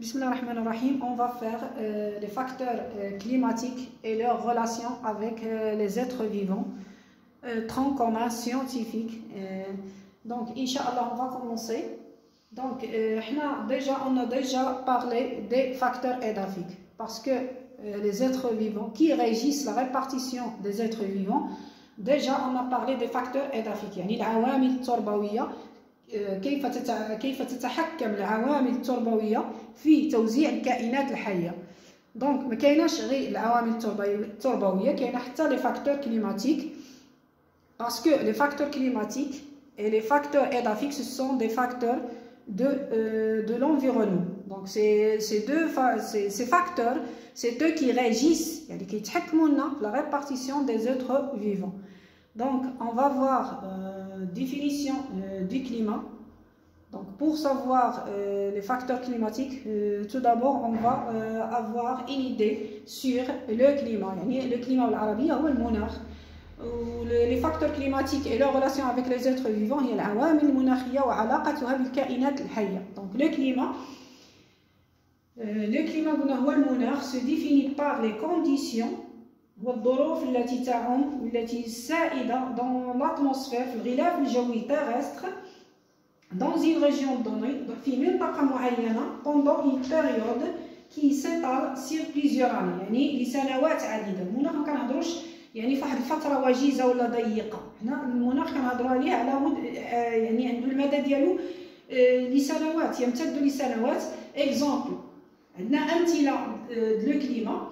Bismillah ar-Rahman ar-Rahim, on va faire euh, les facteurs euh, climatiques et leurs relations avec euh, les êtres vivants, tronc commun scientifique. donc, Inch'Allah, on va commencer. Donc, déjà, on a déjà parlé des facteurs édaphiques, parce que les êtres vivants, qui régissent la répartition des êtres vivants, déjà, on a parlé des facteurs édaphiques, كيف كيف تتحكم العوامل التربويه في توزيع الكائنات الحيه دونك ما كايناش غير العوامل التربويه كاينه حتى لي فاكتور كليماتيك باسكو لي فاكتور كليماتيك et les facteurs édaphiques ce sont des facteurs de euh, de l'environnement donc c'est ces deux ces, ces facteurs c'est eux qui régissent يعني كيتحكموا لنا la répartition des êtres vivants donc on va voir euh, définition euh, du climat. Donc, pour savoir euh, les facteurs climatiques, euh, tout d'abord, on va avoir une idée sur le climat. Le climat arabe, c'est le monarch. Les facteurs climatiques et leur relation avec les êtres vivants, il y a l'awamil المناخية وعلاقتها بالكائنات الحية. Donc, le climat, le climat هو المناخ se définit par les conditions والظروف التي تعم والتي السائدة dans l'atmosphère في الغلاف الجوي terrestre dans une région donnée في منطقة معينة pendant une période qui s'étale sur plusieurs يعني لسنوات عديدة. المناخ ما كنهضروش يعني في واحد الفترة وجيزة ولا ضيقة. حنا المناخ كنهضروا عليه على مد يعني عنده المدى ديالو لسنوات يمتد لسنوات. اكزومبل عندنا أمثلة لو كليما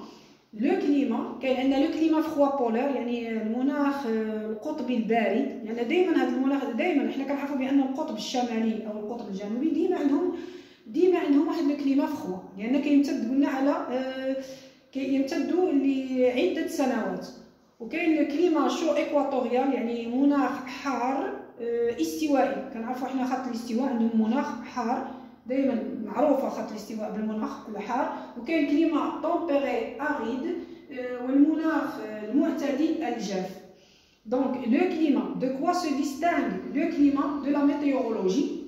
لو كليما كاين عندنا لو كليما فخوا بولار يعني المناخ القطبي البارد. يعني دائما هذا المناخ دائما حنا كنعرفوا بأن القطب الشمالي أو القطب الجنوبي ديما عندهم ديما عندهم واحد الكليما فخوا لأن يعني كيمتد قلنا على كيمتدوا لعده سنوات. وكاين الكليما شو ايكواتوريال يعني مناخ حار استوائي. كنعرفوا حنا خط الاستواء عندهم مناخ حار. دائما معروفه خط الاستواء بالمناخ الحار وكاين كليما طومبيري اريد والمناخ المعتدل الجاف Donc, le climat, de quoi se distingue le climat de la météorologie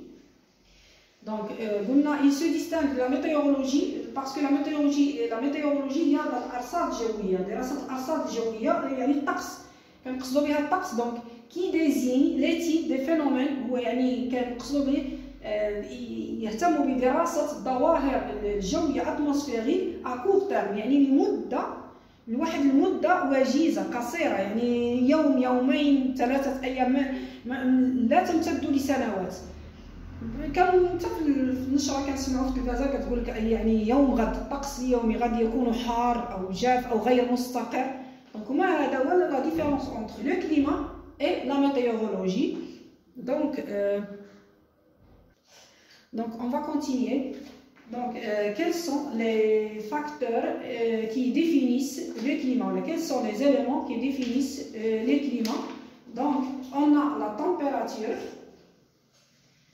Donc, euh, il se distingue de la météorologie parce que la météorologie, la météorologie il y a الأرصاد الجوية دراسة الأرصاد الجوية يعني الطقس كنقصدوا بها الطقس donc qui désigne les types des phénomènes هو يعني كنقصدوا به يهتم بدراسة الظواهر الجوية اتموسفيري أكور تيرم يعني لمدة لواحد المدة وجيزة قصيرة يعني يوم يومين ثلاثة أيام لا تمتد لسنوات. كان حتى في النشرة كنسمعوا في التلفازة كتقول يعني يوم غد الطقس اليومي غادي يكون حار أو جاف أو غير مستقر. دونك هما هذا هو لا ديفيرونس اونتر لو كليما اي لا ميتيورولوجي دونك Donc, on va continuer. Donc, euh, quels sont les facteurs euh, qui définissent le climat? Quels sont les éléments qui définissent euh, le climat Donc, on a la température.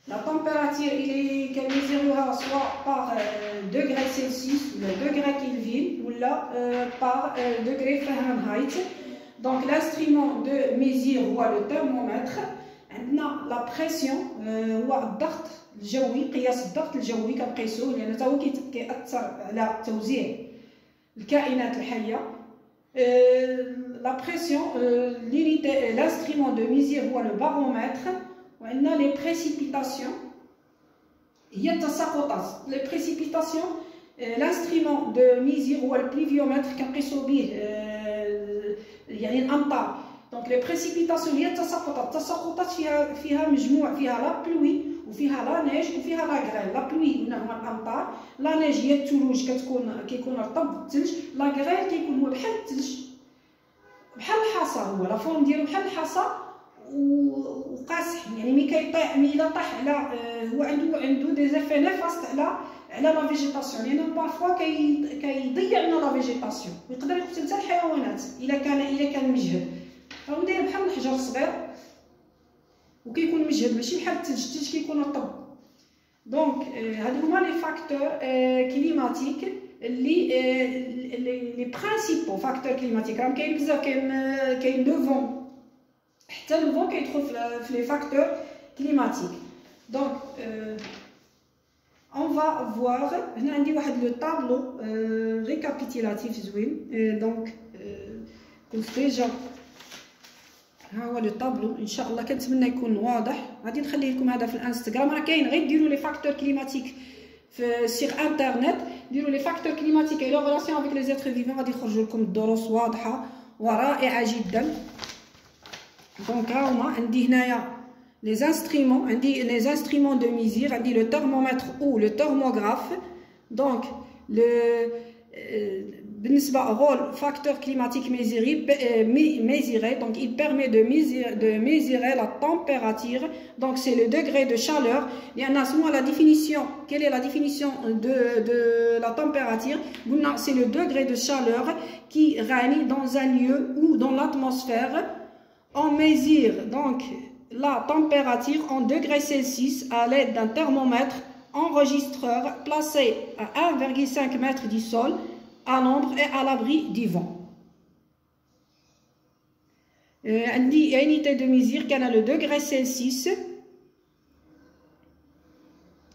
La température, il est mesurera soit par degré Celsius ou le degré Kelvin ou là par degré Fahrenheit. Donc, l'instrument de mesure ou le thermomètre. عندنا لا بريسيون هو الضغط الجوي قياس الضغط الجوي كنقيسوه لأن حتى هو كيأثر على توزيع الكائنات الحية. لا بريسيون لانسترومون دو ميزير هو لو بارومتر وعندنا لي بريسيبيتاسيون هي التساقطات لي بريسيبيتاسيون لانسترومون دو ميزير هو البليفيومتر كنقيسو به يعني الأمطار. دونك لي بريسيبيتاسيون هي التساقطات التساقطات فيها فيها مجموع فيها لا بلوي وفيها لا نيج وفيها لا غريل لا بلوي قلنا هما الامطار لا نيج هي الثلوج كتكون كيكون رطب الثلج لا غريل كيكون هو بحال الثلج بحال الحصى هو لا فورم ديالو بحال الحصى وقاصح يعني ملي كيطيح ملي الا طاح على هو عنده عنده دي زيفي نيفاست على على لا فيجيتاسيون لأن بارفوا كي كيضيع لنا لا فيجيتاسيون ويقدر يقتل حتى الحيوانات الا كان الا كان مجهد راهو داير بحال الحجر صغير وكيكون مجهد ماشي بحال الثلج كيكون رطب دونك هادو هما لي فاكتور كليماتيك اللي لي برينسيبو فاكتور كليماتيك راهم كاين بزاف كاين كاين لو فون حتى لو فون كيدخل في لي فاكتور كليماتيك دونك on va voir هنا عندي واحد لو طابلو ريكابيتيلاتيف زوين. دونك كنت ديجا ها هو لو طابلو إن شاء الله كنتمنى يكون واضح. غادي نخليه لكم هذا في الانستغرام. راه كاين غير ديروا لي فاكتور كليماتيك في سيغ انترنت ديروا لي فاكتور كليماتيك اي لو ريلاسيون افيك لي زيتر فيفون غادي يخرجوا لكم الدروس واضحة ورائعة جدا. دونك ها هما عندي هنايا les instruments عندي les instruments de mesure عندي ou le thermographe. Donc le بالنسبة rôle facteur climatique mesuré mesuré. Donc il permet de mesurer la température. Donc c'est le degré de chaleur. Il y en a souvent la définition. Quelle est la définition de de la température? C'est le degré de chaleur qui règne dans un lieu ou dans l'atmosphère. On mesure donc la température en degrés Celsius à l'aide d'un thermomètre enregistreur placé à 1,5 m du sol, à l'ombre et à l'abri du vent. عندي unité de mesure كان le degré Celsius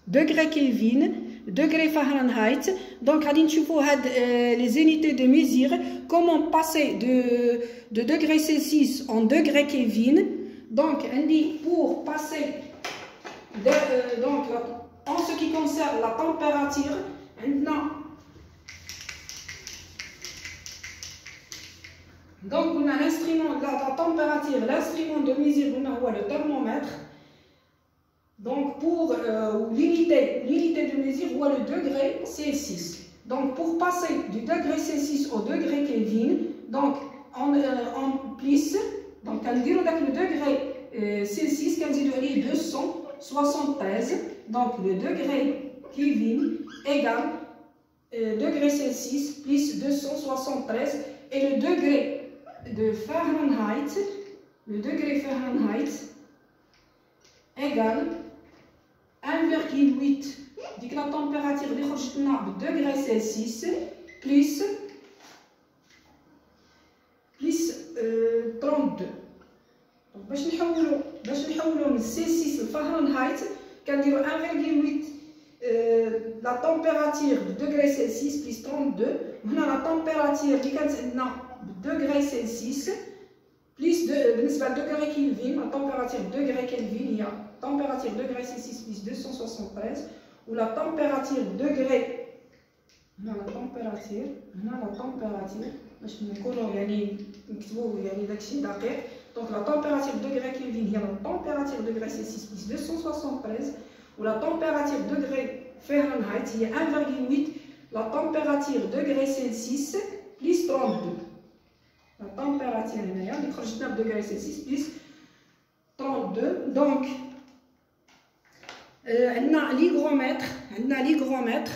degré Kelvin degré Fahrenheit donc غادي نشوفوا هاد les unités de mesure comment passer de de degré Celsius en degré Kelvin donc, on dit pour passer de, euh, donc, en ce qui concerne la température, maintenant, Donc, on a l'instrument, la, température, l'instrument de mesure, on a le thermomètre. Donc, pour euh, l'unité de mesure, on a le degré C6. Donc, pour passer du degré C6 au degré Kelvin, donc, on, euh, on donc, on dit le degré euh, C6, dit 273. Donc, le degré Kelvin égale euh, degré C6 plus 273 et le degré de Fahrenheit le degré Fahrenheit égale 1,8 ديك la température اللي خرجت لنا بالدغري سلسيوس plus plus 32 باش نحولوا باش نحولوا من سيلسيوس لفahrenheit كنديروا 1,8 لا تمبيراتير بدوغري سلسيوس بليس 32 هنا لا تمبيراتير اللي كانت عندنا بدوغري سلسيوس بليس دو بالنسبه لدوغري كيلفين لا تمبيراتير بدوغري كيلفين هي تمبيراتير دوغري سلسيوس بليس 273 ولا تمبيراتير دوغري هنا لا تمبيراتير هنا لا تمبيراتير باش نكونوا يعني نكتبوا يعني داكشي دقيق Donc la température degré Kelvin il y a la température degré Celsius plus 273 ou la température degré Fahrenheit il y a 1,8 la température degré Celsius plus 32 la température اللي خرجتنا degré Celsius plus 32 donc عندنا l'hygromètre عندنا l'hygromètre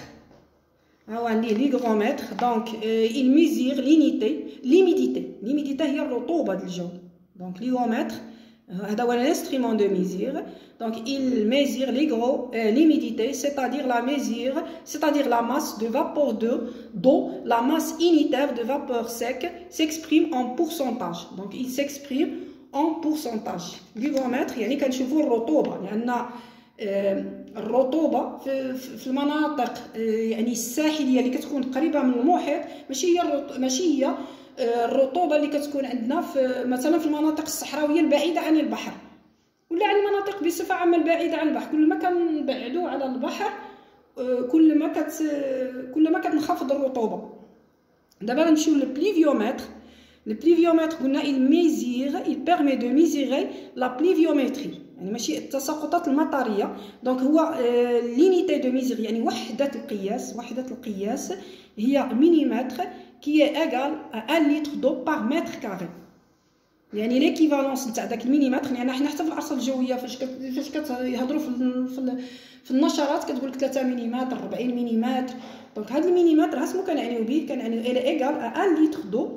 ها عندي l'hygromètre donc il mesure l'unité l'humidité l'humidité هي الرطوبه ديال الجو donc l'hygromètre, c'est un instrument de mesure. Donc il mesure euh, l'humidité, c'est-à-dire la mesure, c'est-à-dire la masse de vapeur d'eau, la masse unitaire de vapeur sec s'exprime en pourcentage. Donc il s'exprime en pourcentage. L'hygromètre, يعني كنشوفوا الرطوبة لأن الرطوبة في, في المناطق يعني الساحلية اللي كتكون قريبة من المحيط ماشي هي ماشي هي الرطوبة اللي كتكون عندنا في مثلا في المناطق الصحراوية البعيدة عن البحر. ولا عن المناطق بصفة عامة البعيدة عن البحر. كل ما كنبعدوا على البحر كل ما كت كل ما كتنخفض الرطوبة. دابا غنمشيو للبليفيومتر. البليفيومتر قلنا il mesure il permet de mesurer la pluviométrie. يعني ماشي التساقطات المطرية. دونك هو لينيتي دو ميزير يعني وحدة القياس وحدة القياس هي مليمتر égal à 1 litre d'eau par mètre carré. يعني ليكيفالونس نتاع داك الميليمتر لأن حنا حتى في الأرصاد الجوية فاش. فاش كيهضروا في في, النشرات كتقول لك 3 مليمتر 40 مليمتر. دونك هاد المليمتر ها اسمو كنعنيو به كنعنيو إلى ايغال ا 1 لتر دو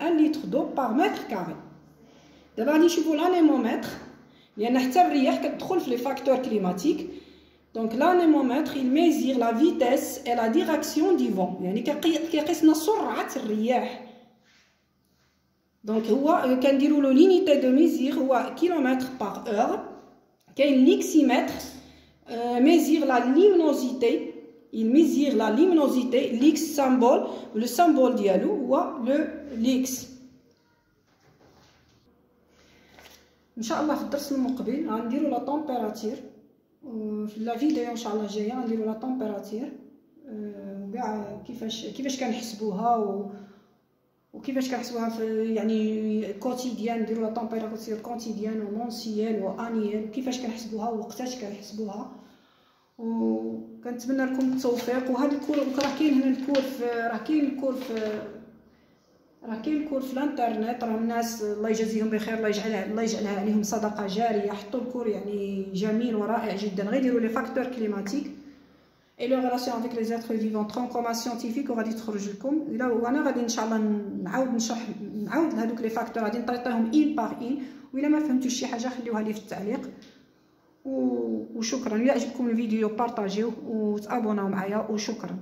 1 لتر دو بار متر كاري دابا غادي نشوفو لانيمومتر لأن حتى الرياح كتدخل في لي فاكتور كليماتيك. Donc l'anémomètre, il mesure la vitesse et la direction du vent. يعني كيقيسنا سرعة الرياح. Donc هو كنديروا له l'unité de mesure هو kilomètre par heure. كاين ليكسيمتر mesure la luminosité il mesure la luminosité l'X symbole le symbole dialogue ou le l'X Inch'Allah في الدرس المقبل غنديرو لا طومبيراتير في لا فيديو ان شاء الله جاية غنديرو لا طومبيراتير وكاع كيفاش كيفاش كنحسبوها و وكيفاش كنحسبوها في يعني كوتيديان نديرو لا طومبيراتير كوتيديان ومونسيال وانيال كيفاش كنحسبوها ووقتاش كنحسبوها. وكنتمنى لكم التوفيق وهذا الكور راه كاين هنا الكور راه كاين الكور في راه كاين الكور في الانترنت راه الناس الله يجازيهم بخير الله يجعلها الله يجعلها عليهم صدقة جارية. حطوا الكور يعني جميل ورائع جدا. غير يديروا لي فاكتور كليماتيك اي لو ريلاسيون افيك لي زيتر فيفون ترونكوما سيانتيفيك وغادي تخرج لكم. إلا وأنا غادي إن شاء الله نعاود نشرح نعاود هذوك لي فاكتور غادي نطيطيهم اين باغ اين وإلا ما فهمتوش شي حاجة خليوها لي في التعليق. وشكرا. الا عجبكم الفيديو بارطاجيوه وتابوناو معايا. وشكرا.